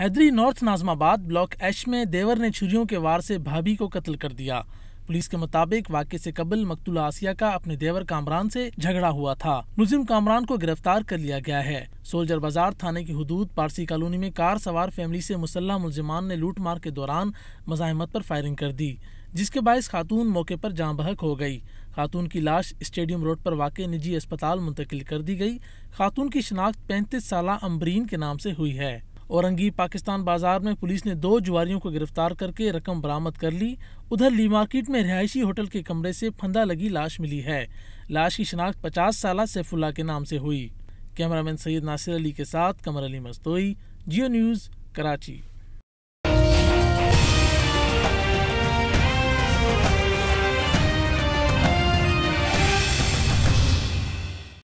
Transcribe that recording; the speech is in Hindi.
Haideri north Nazimabad block H में देवर ने छुरियों के वार से भाभी को कत्ल कर दिया। पुलिस के मुताबिक वाक्य से कबल मकतूला आसिया का अपने देवर कामरान से झगड़ा हुआ था। मुलिम कामरान को गिरफ़्तार कर लिया गया है। सोल्जर बाज़ार थाने की हदूद पारसी कॉलोनी में कार सवार फैमिली से मुसल्ला मुलजमान ने लूट मार के दौरान मजामत पर फायरिंग कर दी, जिसके बायस खातून मौके पर जाँ बहक हो गई। खातून की लाश स्टेडियम रोड पर वाक़ निजी अस्पताल मुंतकिल कर दी गई। खातून की शिनाख्त पैंतीस साल अम्बरीन के नाम से हुई है। औरंगी पाकिस्तान बाज़ार में पुलिस ने दो जुआरियों को गिरफ़्तार करके रकम बरामद कर ली। उधर ली मार्केट में रिहायशी होटल के कमरे से फंदा लगी लाश मिली है। लाश की शिनाख्त पचास साल सैफुल्ला के नाम से हुई। कैमरामैन सैयद नासिर अली के साथ कमर अली मस्तोई, जियो न्यूज़, कराची।